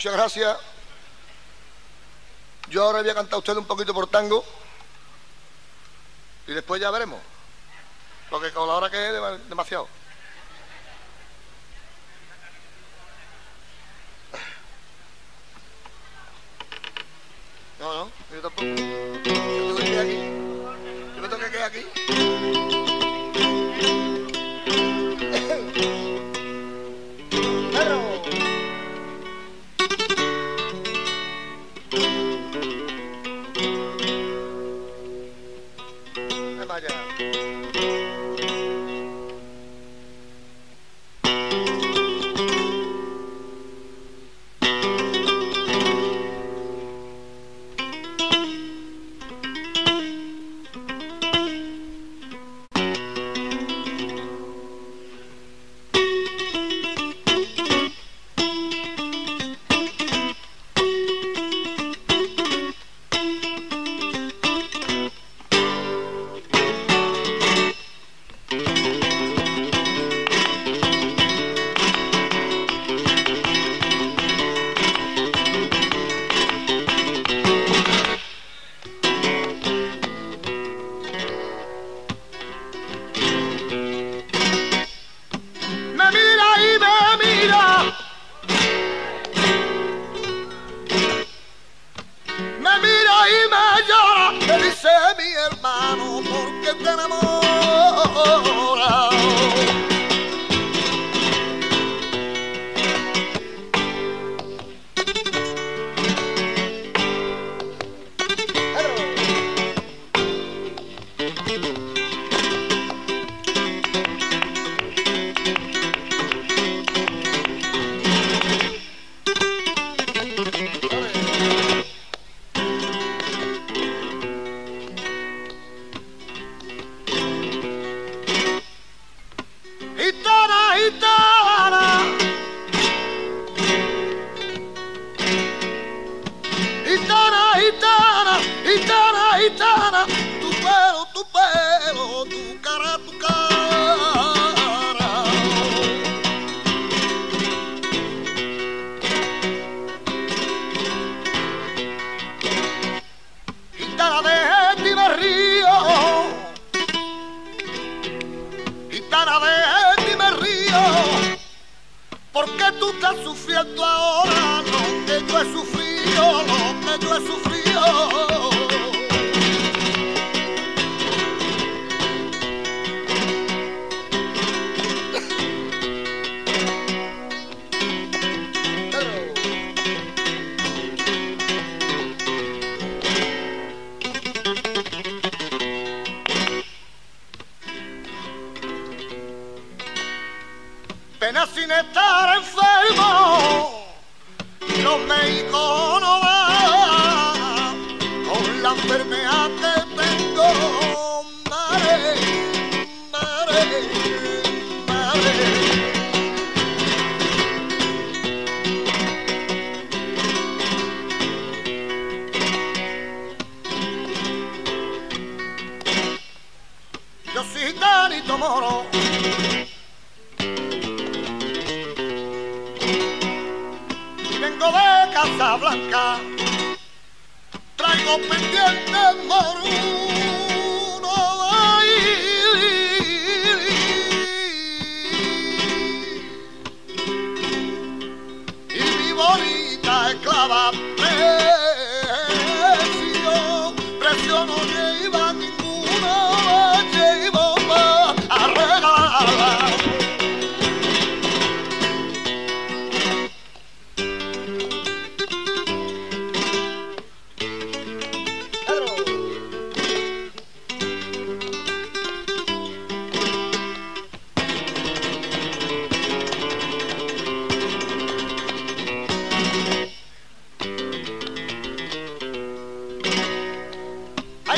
Muchas gracias. Yo ahora voy a cantar a usted un poquito por tango. Y después ya veremos. Porque con la hora que es demasiado. No, no, yo tampoco. Yo tengo que quedar aquí. Yo me tengo que quedar aquí. Mi hermano, ¿por qué Gitana, gitana, gitana. Tu pelo, tu pelo, tu cara, tu cara. Gitana de ti me río. Gitana de ti me río, porque tú estás sufriendo ahora lo que yo he sufrido, lo que yo he sufrido. Sin estar enfermo, Yo soy Moro. Vengo de traigo moruno. ay. Y mi bonita esclava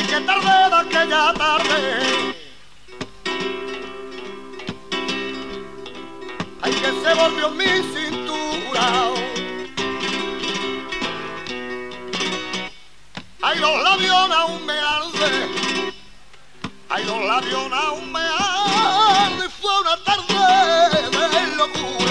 Ay, que tarde de aquella tarde. Ay, que se volvió mi cintura. Ay, los labios aún me arden. Ay, los labios aún me arden. Fue una tarde de locura.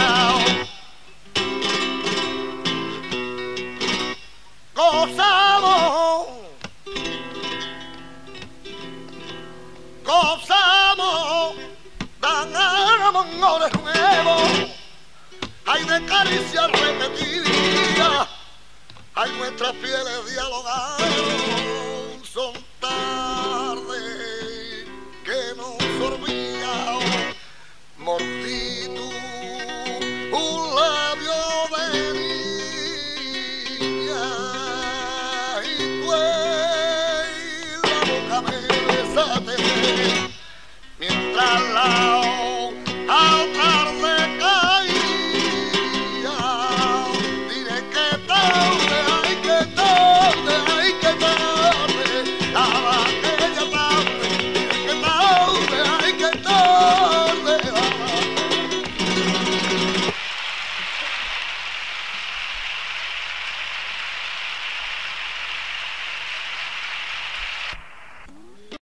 Nuevos, hay de caricias repetidas, hay nuestras pieles dialogaron, son tan